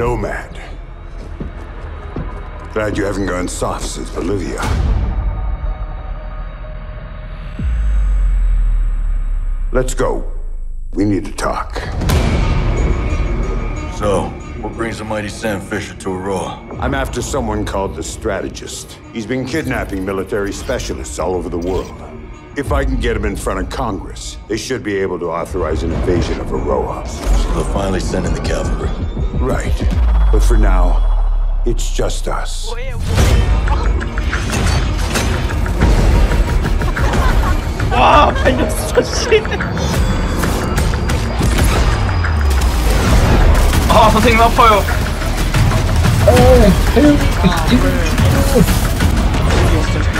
Nomad. Glad you haven't gone soft since Bolivia. Let's go. We need to talk. So, what brings the mighty Sam Fisher to Auroa? I'm after someone called the Strategist. He's been kidnapping military specialists all over the world. If I can get him in front of Congress, they should be able to authorize an invasion of Auroa. So they'll finally send in the cavalry. Right. But for now, it's just us. Oh, I just 아 선생님 Oh, 어,